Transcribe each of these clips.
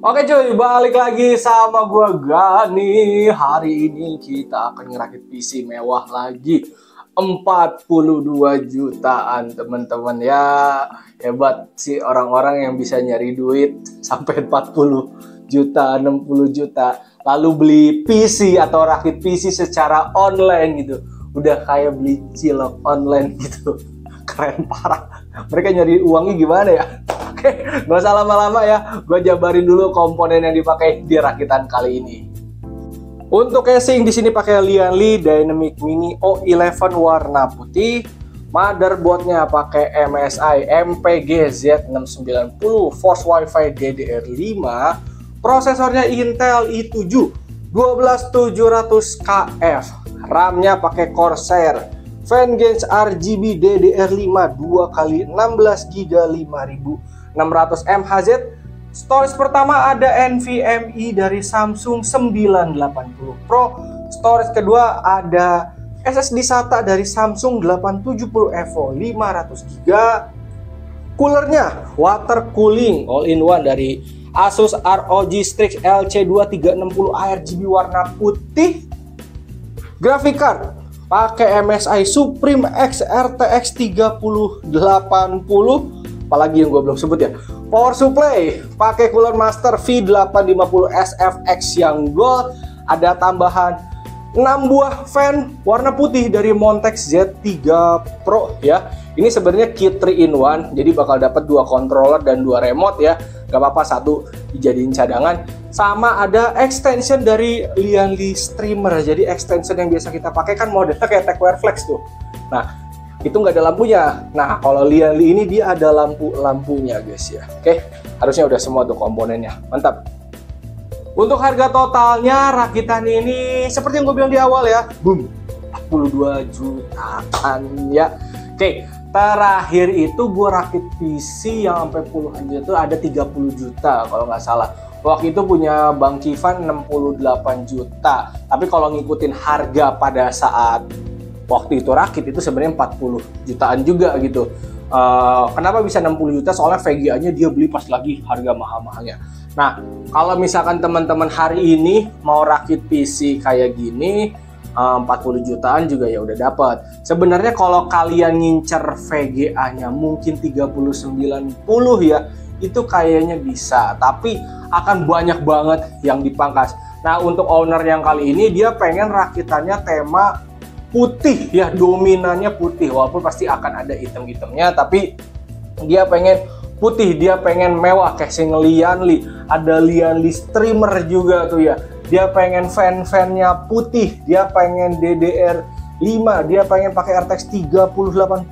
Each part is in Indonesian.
Oke cuy, balik lagi sama gua Gani. Hari ini kita akan ngerakit PC mewah lagi. 42 jutaan teman-teman ya. Hebat sih orang-orang yang bisa nyari duit sampai 40 juta, 60 juta. Lalu beli PC atau rakit PC secara online gitu. Udah kayak beli cilok online gitu. Keren parah. Mereka nyari uangnya gimana ya? Oke, gak usah lama-lama ya. Gue jabarin dulu komponen yang dipakai di rakitan kali ini. Untuk casing di sini pakai Lianli Dynamic Mini O11 warna putih. Motherboardnya pakai MSI MPG Z690 Force Wi-Fi DDR5. Prosesornya Intel i7 12700KF. RAM-nya pakai Corsair. Gauge RGB DDR5 2 kali 16 GB 5000 600 MHz. Storage pertama ada NVMe dari Samsung 980 Pro. Storage kedua ada SSD SATA dari Samsung 870 EVO 500 GB. Coolernya water cooling all-in-one dari Asus ROG Strix LC2360 ARGB warna putih. Graphic card pakai MSI Supreme X RTX 3080 apalagi yang gue belum sebut ya. Power supply pakai cooler master V850 SFX yang gold. Ada tambahan 6 buah fan warna putih dari Montex Z3 Pro ya. Ini sebenarnya kit 3 in 1 jadi bakal dapat dua controller dan dua remote ya. Gak apa-apa satu dijadiin cadangan. Sama ada extension dari Lianli Streamer. Jadi extension yang biasa kita pakai kan modelnya kayak Techwear Flex tuh. Nah itu nggak ada lampunya. Nah, kalau Liali ini dia ada lampu-lampunya guys ya. Oke, harusnya udah semua tuh komponennya. Mantap. Untuk harga totalnya rakitan ini seperti yang gue bilang di awal ya, boom, 42 jutaan ya. Oke, terakhir itu gue rakit PC yang sampai puluhan juta itu ada 30 juta kalau nggak salah. Waktu itu punya Bang Kivan 68 juta. Tapi kalau ngikutin harga pada saat waktu itu rakit itu sebenarnya 40 jutaan juga gitu. Uh, kenapa bisa 60 juta? Soalnya VGA-nya dia beli pas lagi harga mahal-mahalnya. Nah, kalau misalkan teman-teman hari ini mau rakit PC kayak gini, uh, 40 jutaan juga ya udah dapat. Sebenarnya kalau kalian ngincer VGA-nya mungkin 3090 ya, itu kayaknya bisa, tapi akan banyak banget yang dipangkas. Nah, untuk owner yang kali ini dia pengen rakitannya tema putih. Ya dominannya putih. Walaupun pasti akan ada item-itemnya tapi dia pengen putih. Dia pengen mewah kayak sing Lianli ada Lianli streamer juga tuh ya. Dia pengen fan-fannya putih. Dia pengen DDR 5 dia pengen pakai RTX 3080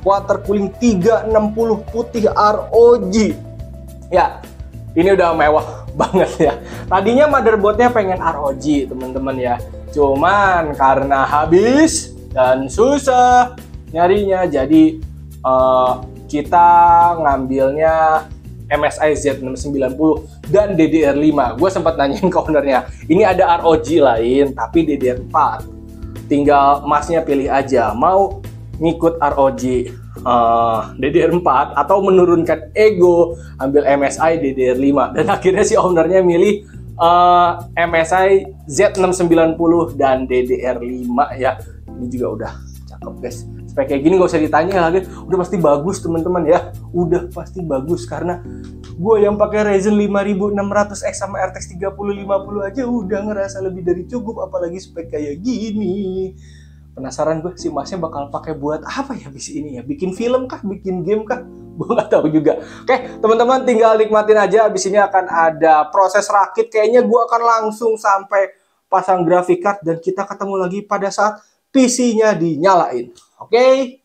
water cooling 360 putih ROG ya ini udah mewah banget ya. Tadinya motherboardnya pengen ROG teman-teman ya Cuman karena habis dan susah nyarinya, jadi uh, kita ngambilnya MSI Z690 dan DDR5. Gue sempat nanyain ke ownernya, ini ada ROG lain tapi DDR4. Tinggal masnya pilih aja, mau ngikut ROG uh, DDR4 atau menurunkan ego ambil MSI DDR5 dan akhirnya si ownernya milih uh, MSI Z690 dan DDR5 ya. Ini juga udah cakep guys. Spek kayak gini gak usah ditanya lagi udah pasti bagus teman-teman ya. Udah pasti bagus karena gue yang pakai Ryzen 5600X sama RTX 3050 aja udah ngerasa lebih dari cukup apalagi spek kayak gini. Penasaran gue si masnya bakal pakai buat apa ya bis ini ya? Bikin film kah? Bikin game kah gue nggak tahu juga. Oke teman-teman tinggal nikmatin aja. Abis ini akan ada proses rakit. Kayaknya gue akan langsung sampai pasang graphic card dan kita ketemu lagi pada saat PC-nya dinyalain. Oke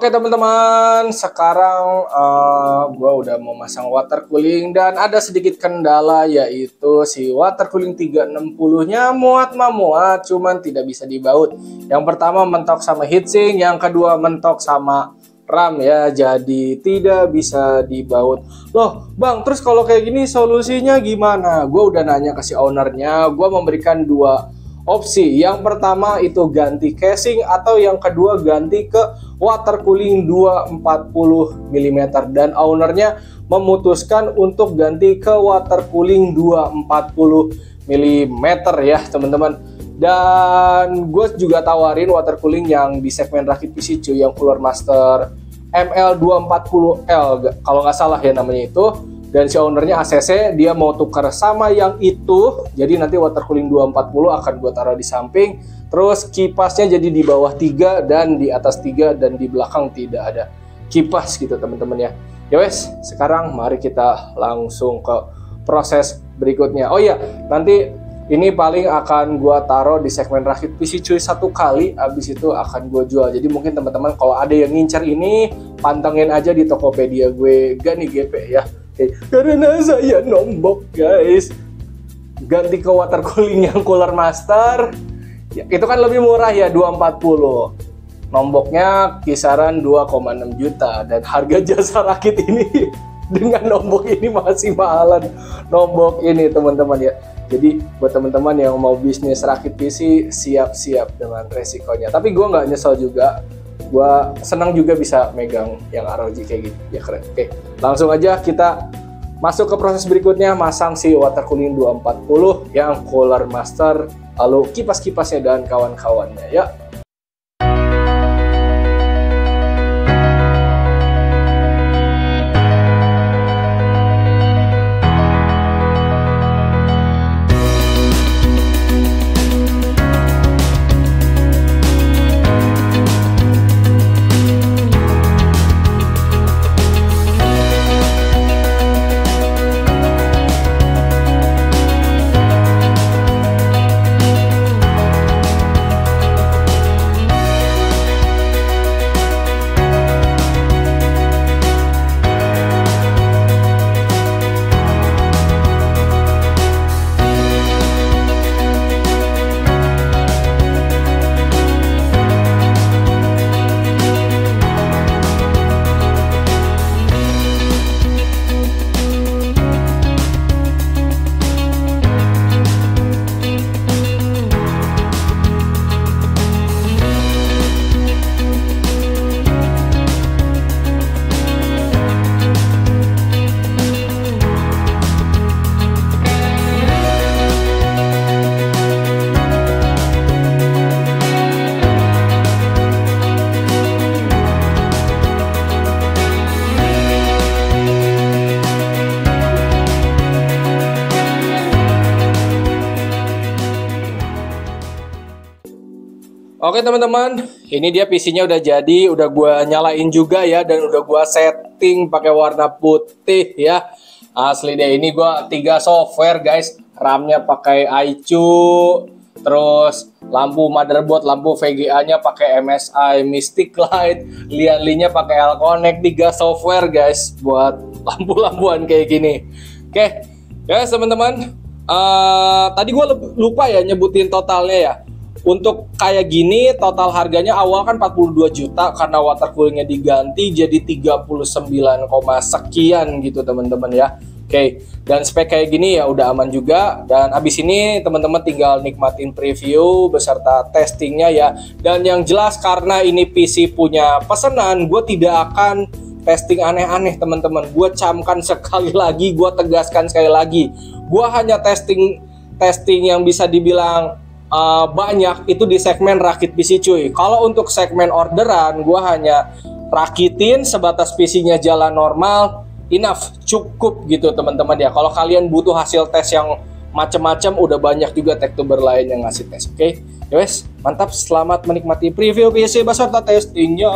Oke teman-teman, sekarang uh, eh, gue udah mau masang water cooling dan ada sedikit kendala yaitu si water cooling 360-nya muat mah muat, cuman tidak bisa dibaut. Yang pertama mentok sama heatsink, yang kedua mentok sama RAM ya, jadi tidak bisa dibaut. Loh, bang, terus kalau kayak gini solusinya gimana? Gue udah nanya ke si ownernya, gue memberikan dua opsi. Yang pertama itu ganti casing atau yang kedua ganti ke water cooling 240 mm dan ownernya memutuskan untuk ganti ke water cooling 240 mm ya teman-teman. Dan gue juga tawarin water cooling yang di segmen rakit PC cuy yang Cooler Master ML240L kalau nggak salah ya namanya itu dan si ownernya ACC dia mau tukar sama yang itu. Jadi nanti water cooling 240 akan gue taruh di samping. Terus kipasnya jadi di bawah tiga dan di atas tiga dan di belakang tidak ada kipas gitu teman-teman ya. Ya wes sekarang mari kita langsung ke proses berikutnya. Oh iya nanti ini paling akan gue taruh di segmen rakit PC cuy satu kali abis itu akan gue jual. Jadi mungkin teman-teman kalau ada yang ngincer ini pantengin aja di Tokopedia gue Gani GP ya karena saya nombok guys. Ganti ke water cooling yang cooler master. Ya, itu kan lebih murah ya 240 nomboknya kisaran 2,6 juta. Dan harga jasa rakit ini dengan nombok ini masih mahalan. Nombok ini teman-teman ya. Jadi buat teman-teman yang mau bisnis rakit PC siap-siap dengan resikonya. Tapi gue nggak nyesel juga gue senang juga bisa megang yang ROG kayak gitu. Ya keren. Oke langsung aja kita masuk ke proses berikutnya. Masang si water cooling 240 yang cooler master lalu kipas-kipasnya dan kawan-kawannya. Ya Oke teman-teman, ini dia PC-nya udah jadi, udah gua nyalain juga ya dan udah gua setting pakai warna putih ya. Asli deh ini gua tiga software guys, RAM-nya pakai iCu, terus lampu motherboard, lampu VGA-nya pakai MSI Mystic Light, lian-linya pakai Alconnect, tiga software guys buat lampu-lampuan kayak gini. Oke, ya teman-teman, uh, tadi gua lupa ya nyebutin totalnya ya untuk kayak gini total harganya awal kan 42 juta karena water coolingnya diganti jadi 39, sekian gitu teman-teman ya. Oke, okay. dan spek kayak gini ya udah aman juga dan abis ini teman-teman tinggal nikmatin preview beserta testingnya ya. Dan yang jelas karena ini PC punya pesanan, gue tidak akan testing aneh-aneh teman-teman. Gue camkan sekali lagi, gue tegaskan sekali lagi. Gue hanya testing testing yang bisa dibilang uh, banyak itu di segmen rakit PC cuy. Kalau untuk segmen orderan, gue hanya rakitin sebatas PC-nya jalan normal, enough, cukup gitu teman-teman ya. Kalau kalian butuh hasil tes yang macam-macam, udah banyak juga tektuber lain yang ngasih tes, oke? Okay? Yowes, mantap, selamat menikmati preview PC beserta testingnya.